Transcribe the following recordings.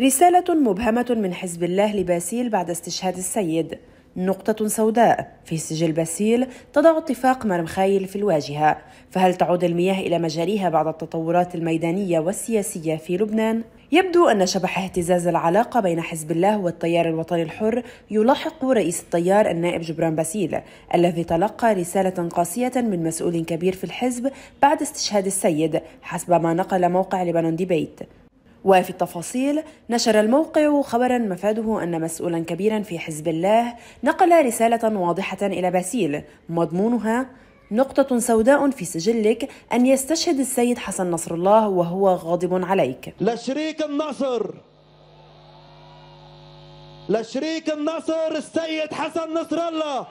رسالة مبهمة من حزب الله لباسيل بعد استشهاد السيد. نقطة سوداء في سجل باسيل تضع اتفاق مرمخايل في الواجهة. فهل تعود المياه إلى مجاريها بعد التطورات الميدانية والسياسية في لبنان؟ يبدو أن شبح اهتزاز العلاقة بين حزب الله والتيار الوطني الحر يلاحق رئيس التيار النائب جبران باسيل الذي تلقى رسالة قاسية من مسؤول كبير في الحزب بعد استشهاد السيد حسب ما نقل موقع لبنان ديبيت. وفي التفاصيل نشر الموقع خبرا مفاده أن مسؤولا كبيرا في حزب الله نقل رسالة واضحة إلى باسيل مضمونها نقطة سوداء في سجلك أن يستشهد السيد حسن نصر الله وهو غاضب عليك. لشريك النصر. لشريك النصر السيد حسن نصر الله.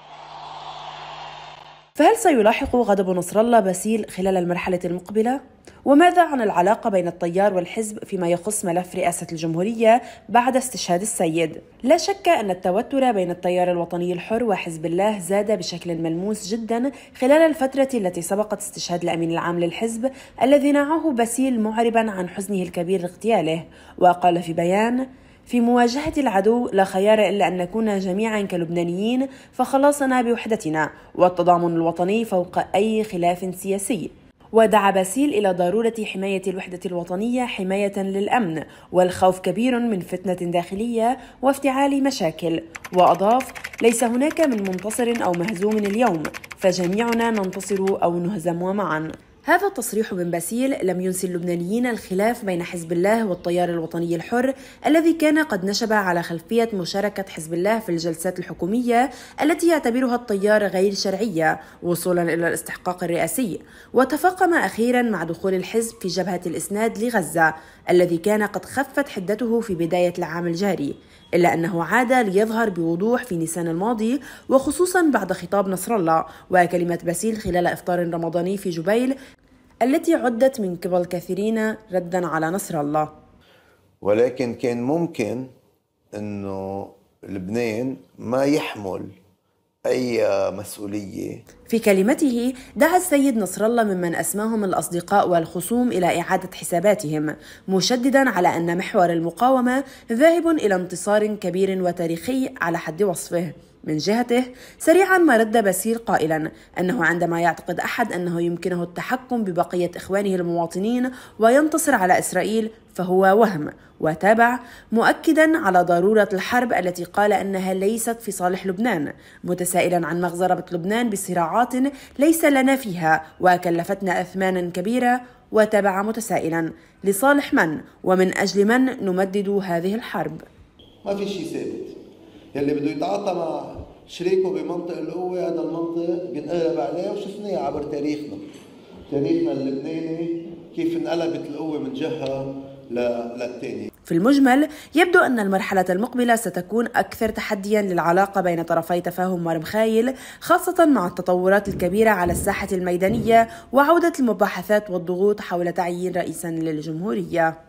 فهل سيلاحق غضب نصر الله باسيل خلال المرحلة المقبلة؟ وماذا عن العلاقة بين التيار والحزب فيما يخص ملف رئاسة الجمهورية بعد استشهاد السيد؟ لا شك أن التوتر بين التيار الوطني الحر وحزب الله زاد بشكل ملموس جدا خلال الفترة التي سبقت استشهاد الأمين العام للحزب الذي نعاه باسيل معربا عن حزنه الكبير لاغتياله وقال في بيان في مواجهة العدو لا خيار إلا أن نكون جميعا كلبنانيين فخلاصنا بوحدتنا والتضامن الوطني فوق أي خلاف سياسي ودعا باسيل إلى ضرورة حماية الوحدة الوطنية حماية للأمن والخوف كبير من فتنة داخلية وافتعال مشاكل. وأضاف ليس هناك من منتصر أو مهزوم اليوم فجميعنا ننتصر أو نهزم معا هذا التصريح من باسيل لم ينسي اللبنانيين الخلاف بين حزب الله والتيار الوطني الحر الذي كان قد نشب على خلفية مشاركة حزب الله في الجلسات الحكومية التي يعتبرها التيار غير شرعية وصولا إلى الاستحقاق الرئاسي. وتفاقم أخيرا مع دخول الحزب في جبهة الإسناد لغزة الذي كان قد خفت حدته في بداية العام الجاري إلا أنه عاد ليظهر بوضوح في نيسان الماضي وخصوصا بعد خطاب نصر الله. وكلمة باسيل خلال إفطار رمضاني في جبيل التي عدت من قبل كثيرين ردا على نصر الله. ولكن كان ممكن أنه لبنان ما يحمل أي مسؤولية. في كلمته دعا السيد نصر الله ممن أسماهم الأصدقاء والخصوم إلى إعادة حساباتهم مشددا على أن محور المقاومة ذاهب إلى انتصار كبير وتاريخي على حد وصفه. من جهته سريعا ما رد باسيل قائلا أنه عندما يعتقد أحد أنه يمكنه التحكم ببقية إخوانه المواطنين وينتصر على إسرائيل فهو وهم وتابع مؤكدا على ضرورة الحرب التي قال أنها ليست في صالح لبنان متسائلا عن مغزرة لبنان بصراعات ليس لنا فيها وكلفتنا اثمانا كبيرة وتابع متسائلا لصالح من ومن أجل من نمدد هذه الحرب. ما في شيء ثابت. يلي بده يتعاطى مع شريكه بمنطق القوة هذا المنطق بينقلب عليه وشفناه عبر تاريخنا. تاريخنا اللبناني كيف انقلبت القوة من جهة للتانية في المجمل يبدو أن المرحلة المقبلة ستكون أكثر تحديا للعلاقة بين طرفي تفاهم مرمخايل خاصة مع التطورات الكبيرة على الساحة الميدانية وعودة المباحثات والضغوط حول تعيين رئيسا للجمهورية.